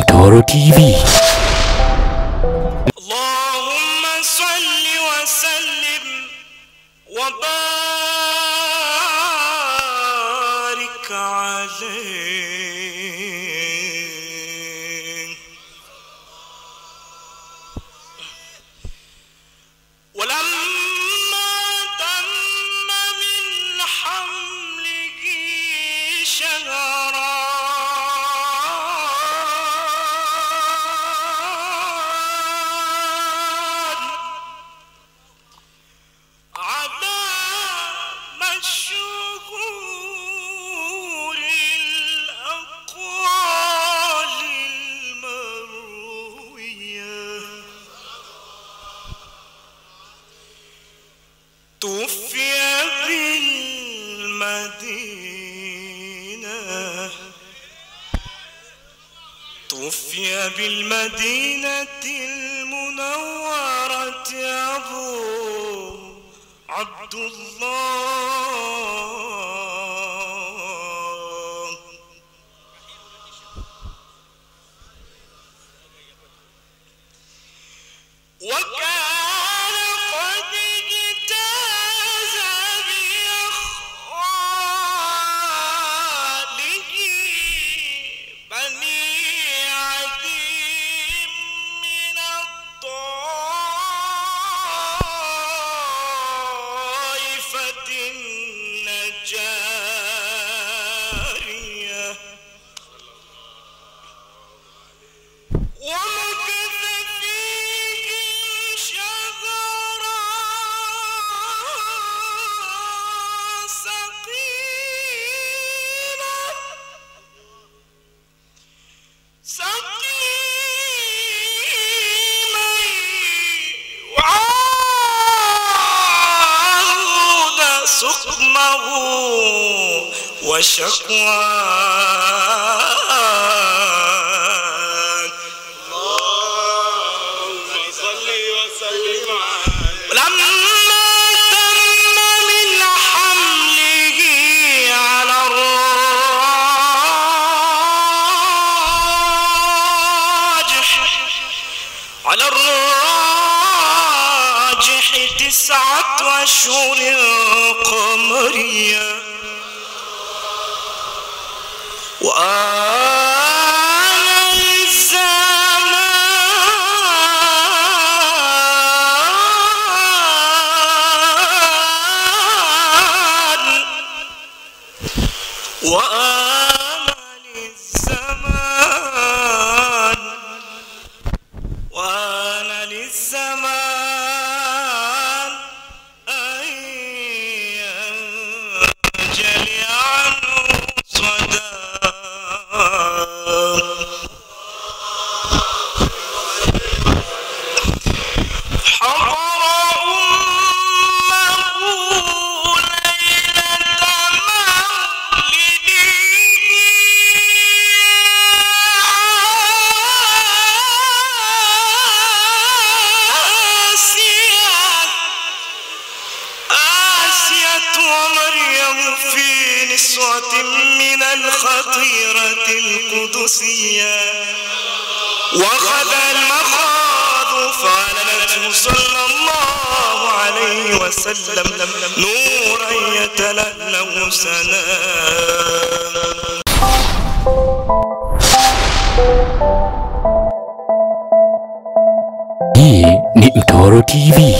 Mtoro TV. اللهم صل وسلم وبارك عليه بالمدينة توفي بالمدينة المنورة أبو عبد الله. الطائفة سقمه وشكواه. اللهم وسلم لما تم من حمله على الراجح على الراجح تسعة أشهر قمرية وآن الزمان وآن للزمان وآن للزمان ومريم في نسوة من الخطيرة القدسية. وخذ المخاض فعلنته صلى الله عليه وسلم. نورا يتلألأ سنام Hii ni Mtoro TV.